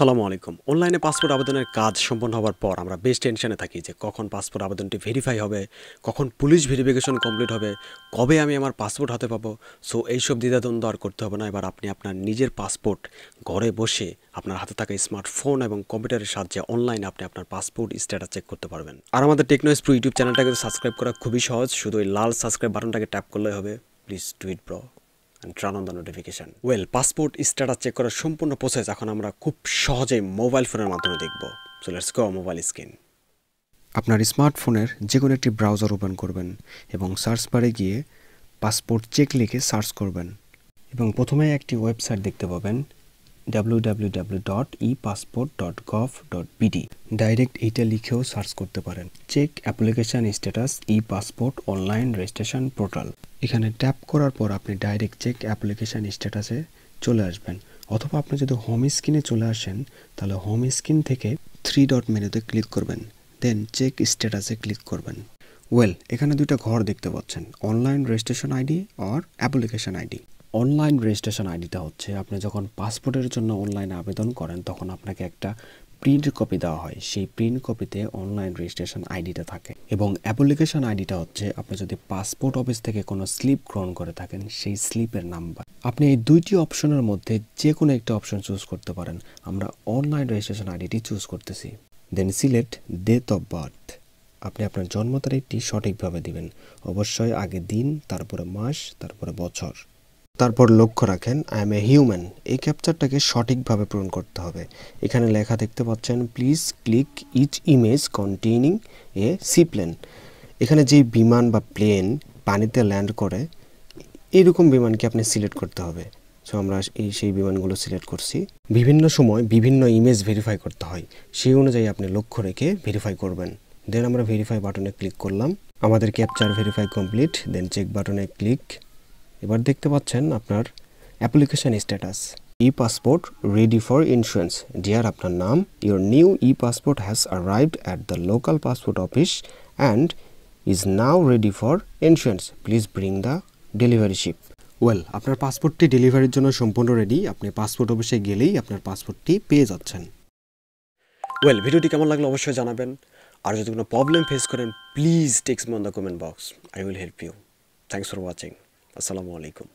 সালামু আলাইকুম। অনলাইনে পাসপোর্ট আবেদনের কাজ সম্পন্ন হওয়ার পর আমরা বেশ টেনশনে থাকি যে কখন পাসপোর্ট আবেদনটি ভেরিফাই হবে, কখন পুলিশ ভেরিফিকেশন কমপ্লিট হবে, কবে আমি আমার পাসপোর্ট হাতে পাবো। সো এইসব দ্বিধাদ্বন্দ্ব আর করতে হবে না। এবার আপনি আপনার নিজের পাসপোর্ট ঘরে বসে আপনার হাতে থাকা স্মার্টফোন এবং কম্পিউটারের সাহায্যে অনলাইনে আপনি আপনার পাসপোর্ট স্ট্যাটাস চেক করতে পারবেন। আর আমাদের টেকনোস প্রো ইউটিউব চ্যানেলটাকে সাবস্ক্রাইব করা খুবই সহজ। শুধু ওই লাল সাবস্ক্রাইব বাটনটাকে ট্যাপ করলে হবে। Please tweet bro and turn on the notification well passport status check করার সম্পূর্ণ প্রসেস এখন আমরা খুব সহজেই মোবাইল ফোনের মাধ্যমে দেখব। So let's go mobile screen আপনার স্মার্টফোনের যে কোনো একটি ব্রাউজার ওপেন করবেন এবং সার্চ বারে গিয়ে পাসপোর্ট চেক লিখে সার্চ করবেন এবং প্রথমে একটি ওয়েবসাইট দেখতে পাবেন। বিডি ডাইরেক্ট এইটা লিখেও সার্চ করতে পারেন। Check application status e passport online registration portal এখানে ট্যাপ করার পর আপনি ডাইরেক্ট চেক অ্যাপ্লিকেশন স্ট্যাটাসে চলে আসবেন। অথবা আপনি যদি হোম স্ক্রিনে চলে আসেন, তাহলে হোম স্ক্রিন থেকে থ্রি ডট মেনুতে ক্লিক করবেন। দেন চেক স্ট্যাটাসে ক্লিক করবেন। ওয়েল এখানে দুইটা ঘর দেখতে পাচ্ছেন। অনলাইন রেজিস্ট্রেশন আইডি আর অ্যাপ্লিকেশন আইডি অনলাইন রেজিস্ট্রেশন আইডিটা হচ্ছে, আপনি যখন পাসপোর্টের জন্য অনলাইনে আবেদন করেন, তখন আপনাকে একটা প্রিন্ট কপি দেওয়া হয়। সেই প্রিন্ট কপিতে অনলাইন রেজিস্ট্রেশন আইডিটা থাকে। এবং অ্যাপ্লিকেশন আইডিটা হচ্ছে, আপনি যদি পাসপোর্ট অফিস থেকে কোনো স্লিপ গ্রহণ করে থাকেন, সেই স্লিপের নাম্বার আপনি এই দুইটি অপশনের মধ্যে যে কোনো একটা অপশন চুজ করতে পারেন। আমরা অনলাইন রেজিস্ট্রেশন আইডিটি চুজ করতেছি। Then select date of birth আপনি আপনার জন্ম তারিখটি সঠিকভাবে দিবেন। অবশ্যই আগে দিন, তারপরে মাস, তারপরে বছর। তারপর লক্ষ্য রাখেন আই এম এ হিউম্যান এই ক্যাপচারটাকে সঠিকভাবে পূরণ করতে হবে। এখানে লেখা দেখতে পাচ্ছেন please click each image containing a seaplane এখানে যে বিমান বা প্লেন পানিতে ল্যান্ড করে এইরকম বিমানকে আপনি সিলেক্ট করতে হবে। সো আমরা এই সেই বিমানগুলো সিলেক্ট করছি। বিভিন্ন সময় বিভিন্ন ইমেজ ভেরিফাই করতে হয়। সেই অনুযায়ী আপনি লক্ষ্য রেখে ভেরিফাই করবেন। দেন আমরা ভেরিফাই বাটনে ক্লিক করলাম। আমাদের capture verify complete then check বাটনে ক্লিক এবার দেখতে পাচ্ছেন আপনার application status e passport ready for insurance dear আপনার নাম। Your new e passport has arrived at the local passport office and is now ready for insurance please bring the delivery ship well আপনার পাসপোর্টটি ডেলিভারির জন্য সম্পূর্ণ ready আপনি passport অফিসে গেলেই আপনার পাসপোর্টটি পেয়ে যাচ্ছেন। ওয়েল ভিডিওটি কেমন লাগল অবশ্যই জানাবেন। আর যদি কোনো প্রবলেম ফেস করেন please text me on the comment box I will help you thanks for watching আসসালামু আলাইকুম।